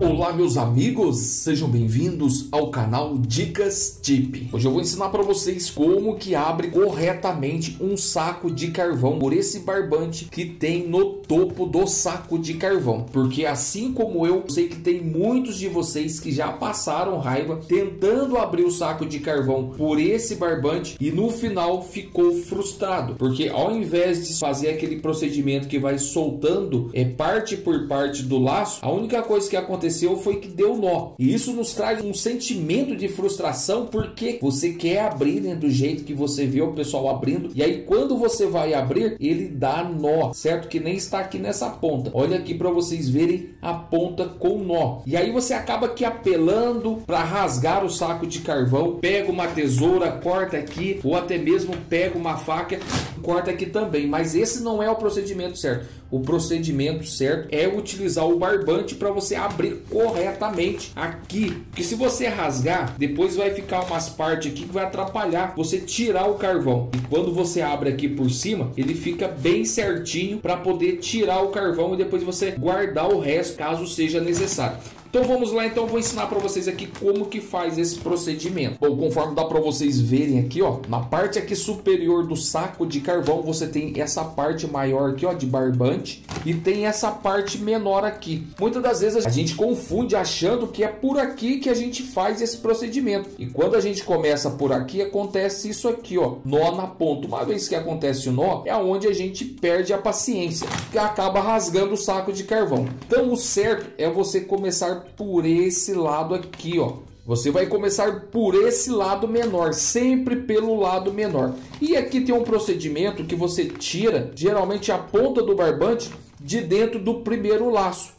Olá meus amigos, sejam bem-vindos ao canal Dicas Tip. Hoje eu vou ensinar para vocês como que abre corretamente um saco de carvão por esse barbante que tem no topo do saco de carvão. Porque assim como eu, sei que tem muitos de vocês que já passaram raiva tentando abrir o saco de carvão por esse barbante e no final ficou frustrado. Porque ao invés de fazer aquele procedimento que vai soltando é parte por parte do laço, a única coisa que aconteceu aconteceu foi que deu nó. E isso nos traz um sentimento de frustração porque você quer abrir né, do jeito que você vê o pessoal abrindo. E aí quando você vai abrir, ele dá nó, certo? Que nem está aqui nessa ponta. Olha aqui para vocês verem a ponta com nó. E aí você acaba aqui apelando para rasgar o saco de carvão, pega uma tesoura, corta aqui, ou até mesmo pega uma faca, corta aqui também. Mas esse não é o procedimento certo. O procedimento certo é utilizar o barbante para você abrir corretamente aqui. Porque se você rasgar, depois vai ficar umas partes aqui que vai atrapalhar você tirar o carvão. E quando você abre aqui por cima, ele fica bem certinho para poder tirar o carvão e depois você guardar o resto caso seja necessário. Então vamos lá, então eu vou ensinar para vocês aqui como que faz esse procedimento. Bom, conforme dá para vocês verem aqui, ó, na parte aqui superior do saco de carvão, você tem essa parte maior aqui, ó, de barbante e tem essa parte menor aqui. Muitas das vezes a gente confunde achando que é por aqui que a gente faz esse procedimento. E quando a gente começa por aqui, acontece isso aqui, ó, nó na ponta. Uma vez que acontece o nó, é onde a gente perde a paciência, que acaba rasgando o saco de carvão. Então o certo é você começar por esse lado aqui, ó. Você vai começar por esse lado menor, sempre pelo lado menor. E aqui tem um procedimento que você tira, geralmente a ponta do barbante, de dentro do primeiro laço.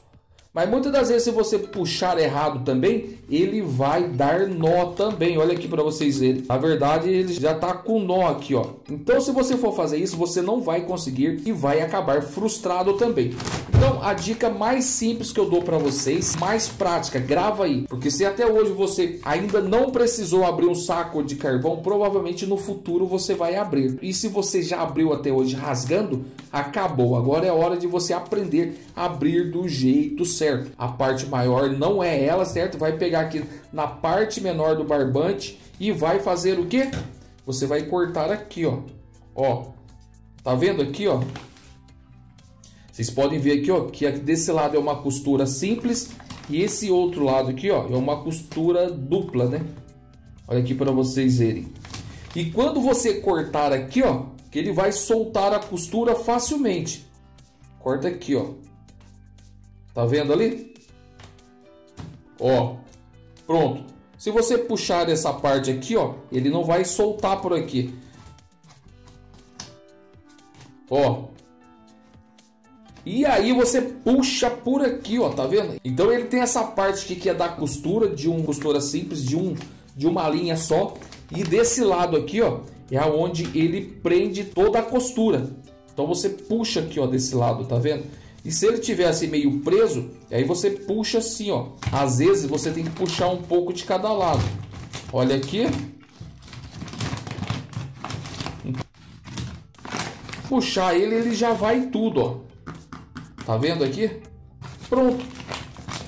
Mas muitas das vezes, se você puxar errado também, ele vai dar nó também. Olha aqui para vocês verem. Na verdade, ele já está com nó aqui, ó. Então, se você for fazer isso, você não vai conseguir e vai acabar frustrado também. Então, a dica mais simples que eu dou para vocês, mais prática, grava aí. Porque se até hoje você ainda não precisou abrir um saco de carvão, provavelmente no futuro você vai abrir. E se você já abriu até hoje rasgando, acabou. Agora é hora de você aprender a abrir do jeito certo certo. A parte maior não é ela, certo? Vai pegar aqui na parte menor do barbante e vai fazer o que? Você vai cortar aqui, ó. Ó, tá vendo aqui, ó? Vocês podem ver aqui, ó, que desse lado é uma costura simples e esse outro lado aqui, ó, é uma costura dupla, né? Olha aqui para vocês verem. E quando você cortar aqui, ó, que ele vai soltar a costura facilmente. Corta aqui, ó. Tá vendo ali? Ó, pronto. Se você puxar essa parte aqui, ó, ele não vai soltar por aqui. Ó. E aí você puxa por aqui, ó, tá vendo? Então ele tem essa parte aqui que é da costura, de uma costura simples, de, um, de uma linha só. E desse lado aqui, ó, é aonde ele prende toda a costura. Então você puxa aqui, ó, desse lado, tá vendo? E se ele tivesse meio preso, aí você puxa assim, ó. Às vezes você tem que puxar um pouco de cada lado. Olha aqui. Puxar ele, ele já vai tudo, ó. Tá vendo aqui? Pronto.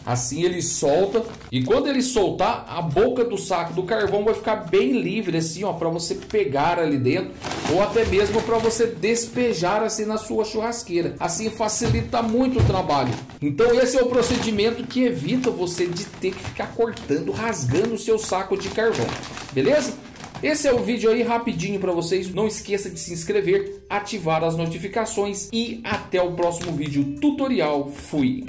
Assim ele solta e quando ele soltar, a boca do saco do carvão vai ficar bem livre assim, ó, para você pegar ali dentro ou até mesmo para você despejar assim na sua churrasqueira. Assim facilita muito o trabalho. Então esse é o procedimento que evita você de ter que ficar cortando, rasgando o seu saco de carvão. Beleza? Esse é o vídeo aí rapidinho para vocês. Não esqueça de se inscrever, ativar as notificações e até o próximo vídeo tutorial. Fui!